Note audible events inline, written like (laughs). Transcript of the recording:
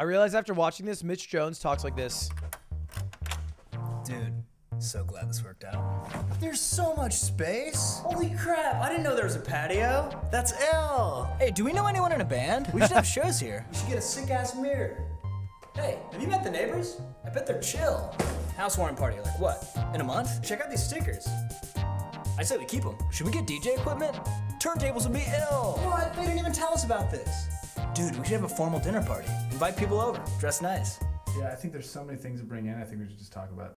I realize after watching this, Mitch Jones talks like this. Dude, so glad this worked out. There's so much space. Holy crap, I didn't know there was a patio. That's L. Hey, do we know anyone in a band? We should have (laughs) shows here. We should get a sick ass mirror. Hey, have you met the neighbors? I bet they're chill. Housewarming party, like what? In a month? Check out these stickers. I say we keep them. Should we get DJ equipment? Turntables would be ill. What? They didn't even tell us about this. Dude, we should have a formal dinner party. Invite people over. Dress nice. Yeah, I think there's so many things to bring in. I think we should just talk about